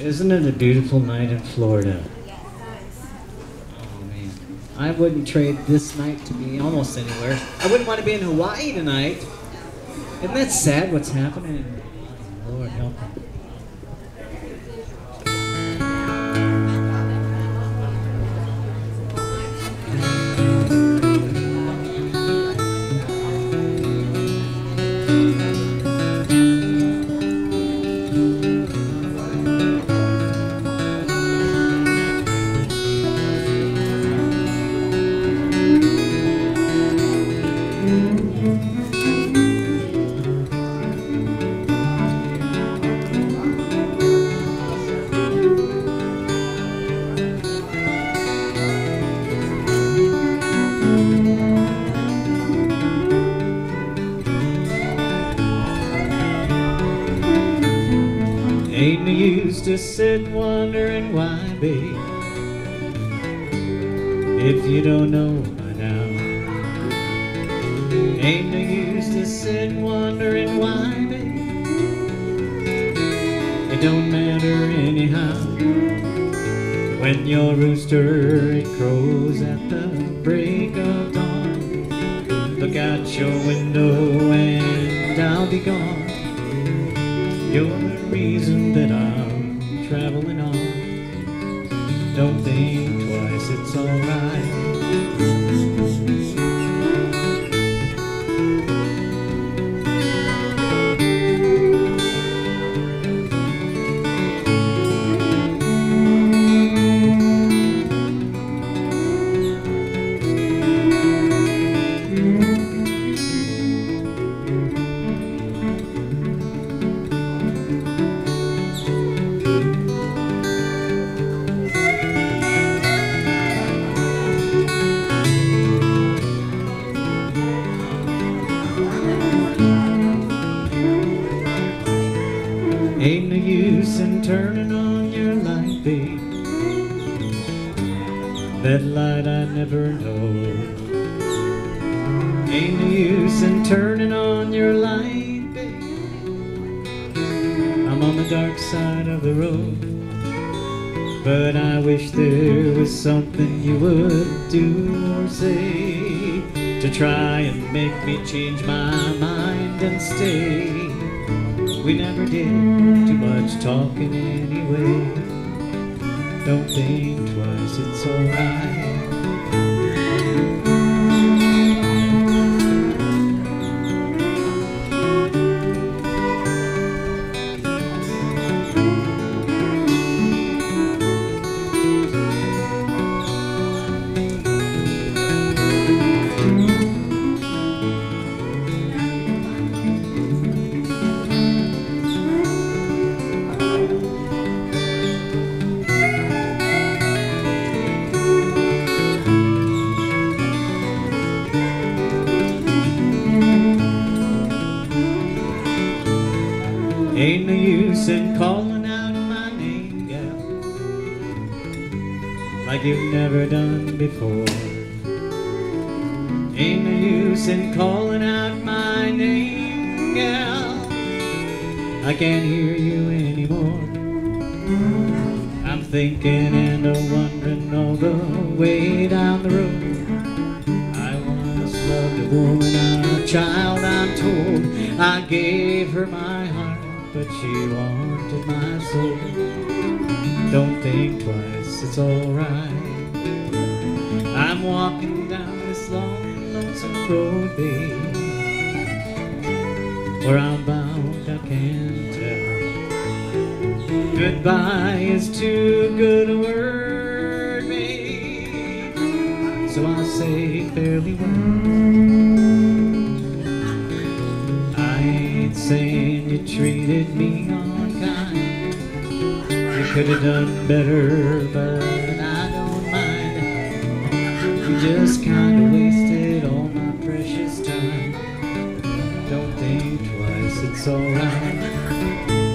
Isn't it a beautiful night in Florida? Oh man. I wouldn't trade this night to be almost anywhere. I wouldn't want to be in Hawaii tonight. Isn't that sad what's happening? Lord help me. Ain't no use to sit wondering why, babe. If you don't know by now. Ain't no use to sit wondering why, babe. It don't matter anyhow. When your rooster it crows at the break of dawn. Look out your window and I'll be gone. You're reason that I'm traveling on. Don't think twice, it's alright. Ain't no use in turning on your light, babe. That light I never know. Ain't no use in turning on your light, babe. I'm on the dark side of the road. But I wish there was something you would do or say to try and make me change my mind and stay. We never did too much talking anyway. Don't think twice, it's alright. Ain't no use in calling out my name, gal, like you've never done before. Ain't no use in calling out my name, gal. I can't hear you anymore. I'm thinking and a wondering all the way down the road. I once loved a woman, a child, I'm told. I gave her my but she wanted my soul. Don't think twice, it's alright. I'm walking down this long, lonesome road, babe. Where I'm bound, I can't tell. Goodbye is too good a word, babe. So I'll say fairly well. Saying you treated me unkind. You could have done better, but I don't mind. You just kinda wasted all my precious time. Don't think twice, it's alright.